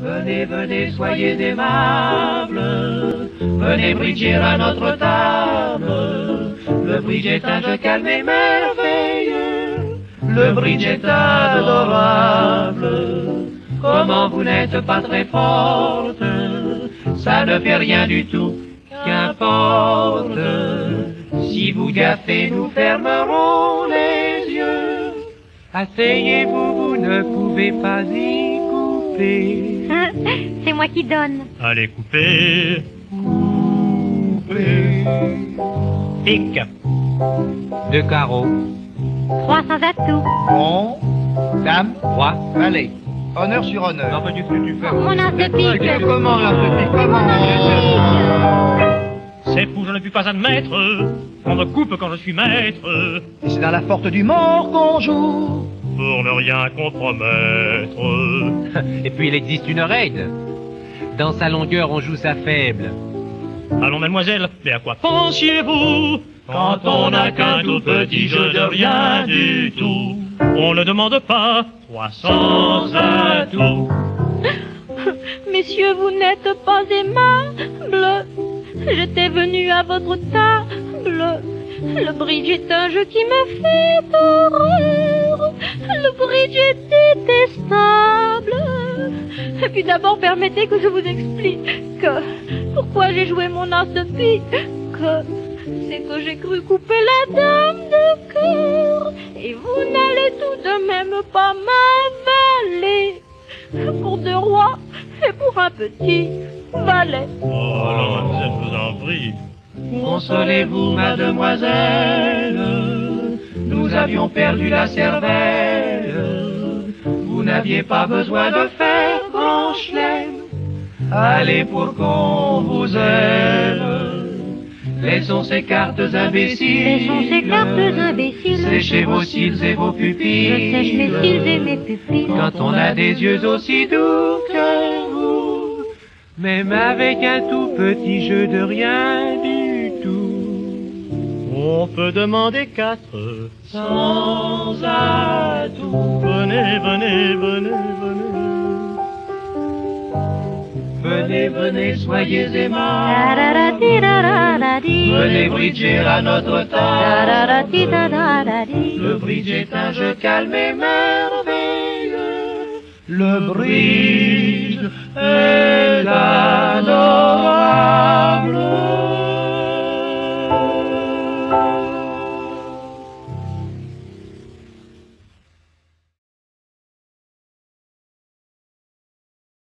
Venez, venez, soyez aimables. Venez bridger à notre table. Le bridge est un jeu calme et merveilleux. Le bridge est adorable. Comment vous n'êtes pas très forte Ça ne fait rien du tout. Qu'importe. Si vous gaffez, nous fermerons les yeux. Asseyez-vous, vous ne pouvez pas y couper. C'est moi qui donne. Allez, coupez. Couper. Pique. Deux carreaux. Trois sans atout. Bon, dame, Roi. allez. Honneur sur honneur. Non, pas du tout, tu fais. Mon as de pique. Comment, là, petit, Mon comment as de pique. C'est fou, je ne puis pas admettre. Prendre coupe quand je suis maître. Et c'est dans la forte du mort qu'on joue. Pour ne rien compromettre. Et puis il existe une règle. Dans sa longueur, on joue sa faible. Allons, mademoiselle, mais à quoi pensiez-vous Quand on n'a qu'un tout petit jeu de rien du tout? On ne demande pas 300 atouts. Messieurs, vous n'êtes pas aimable. J'étais venu à votre table. Le bridge est un jeu qui me fait horreur. Le bridge est détestable. Et puis d'abord, permettez que je vous explique pourquoi j'ai joué mon as de pique. C'est que j'ai cru couper la dame de cœur. Et vous n'allez tout de même pas m'avaler. Pour deux rois et pour un petit valet. Oh, alors, mademoiselle, je vous en prie. Consolez-vous, mademoiselle. Nous avions perdu la cervelle. Vous n'aviez pas besoin de faire grand chelem. Allez pour qu'on vous aime. Laissons ces cartes imbéciles. Laissons ces cartes imbéciles. Séchez vos cils et vos Je sèche mes cils et pupilles. mes pupilles. Quand on a des yeux aussi doux que vous, même avec un tout petit jeu de rien du On peut demander quatre. sans atout. Venez, venez, venez, venez. Venez, venez, soyez. Ta-ra-ra-ti-ra-ra-ra-di. Venez bridger à notre table. Le bridge est un jeu calme et merveilleux. Le bridge est